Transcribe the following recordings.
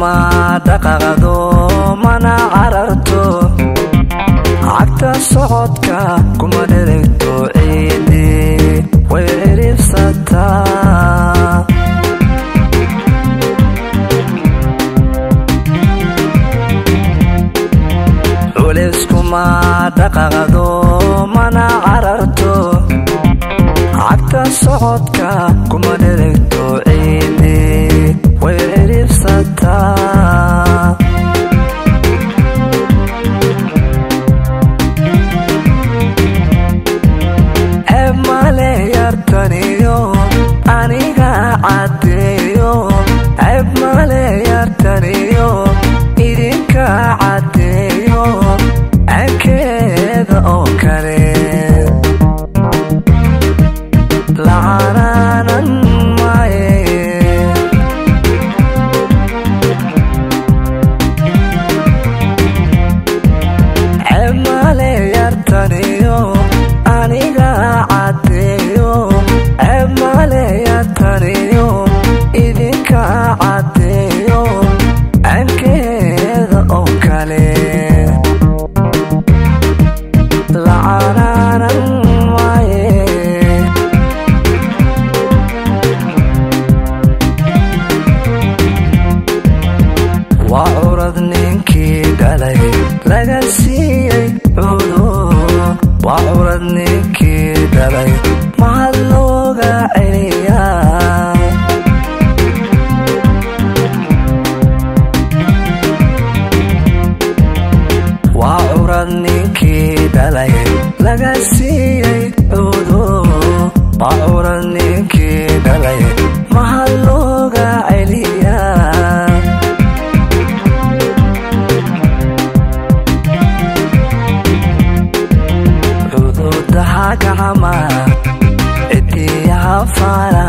ma dhaqaaqdo mana cararto. Cagta socodka kuma dheregto ciidi way ciribsataa culayskuma dhaqaaqdo mana cararto. Cagta socodka kuma dheregto ninkii dhalay laga tomorrow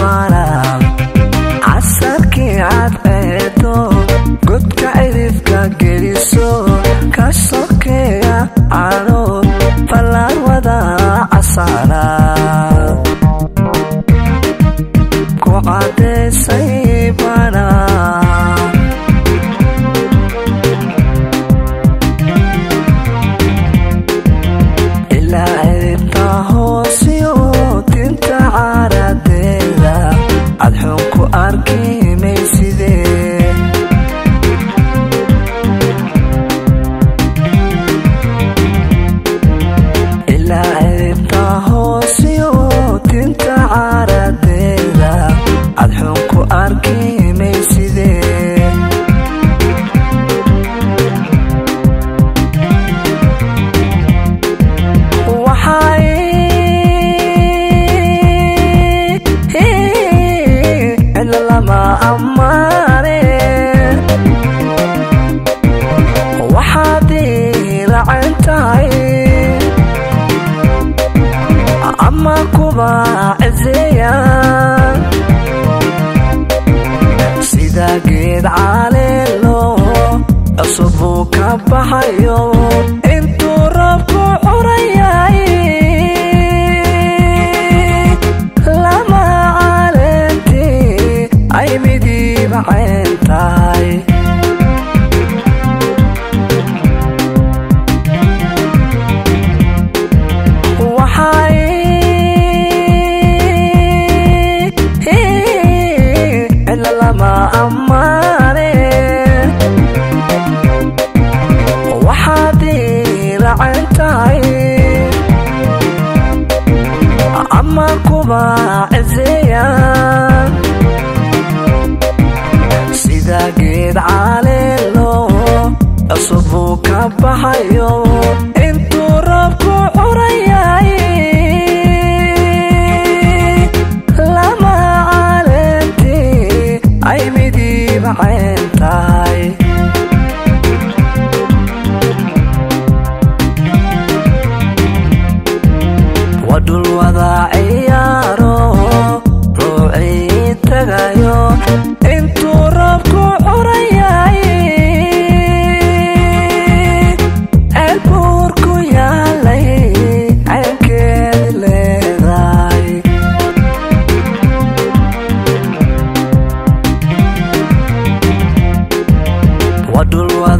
maaraab casarkii cad eedo godka cidifka geliso ka sokeeya dale. وما عزية. سيدا قيد علي له أصبوك بحيو إنت